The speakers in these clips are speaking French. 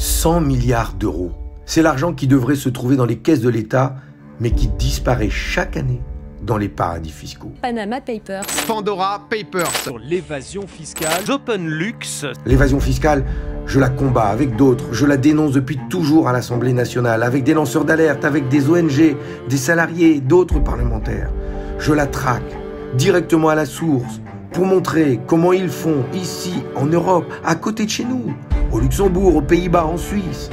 100 milliards d'euros. C'est l'argent qui devrait se trouver dans les caisses de l'État, mais qui disparaît chaque année dans les paradis fiscaux. Panama Papers. Pandora Papers. Sur l'évasion fiscale. Open Lux. L'évasion fiscale, je la combats avec d'autres. Je la dénonce depuis toujours à l'Assemblée nationale, avec des lanceurs d'alerte, avec des ONG, des salariés, d'autres parlementaires. Je la traque directement à la source pour montrer comment ils font ici, en Europe, à côté de chez nous, au Luxembourg, aux Pays-Bas, en Suisse.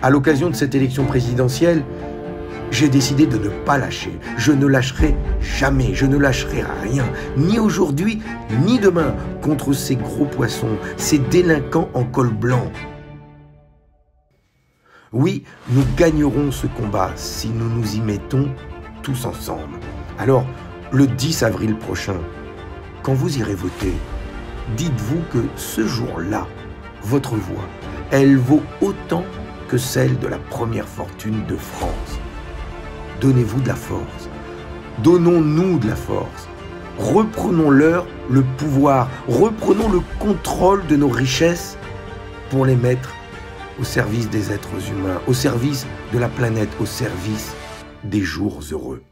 À l'occasion de cette élection présidentielle, j'ai décidé de ne pas lâcher. Je ne lâcherai jamais, je ne lâcherai rien, ni aujourd'hui, ni demain, contre ces gros poissons, ces délinquants en col blanc. Oui, nous gagnerons ce combat si nous nous y mettons tous ensemble. Alors, le 10 avril prochain, quand vous irez voter, dites-vous que ce jour-là, votre voix, elle vaut autant que celle de la première fortune de France. Donnez-vous de la force. Donnons-nous de la force. Reprenons-leur le pouvoir. Reprenons le contrôle de nos richesses pour les mettre au service des êtres humains, au service de la planète, au service des jours heureux.